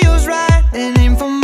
feels right and aim for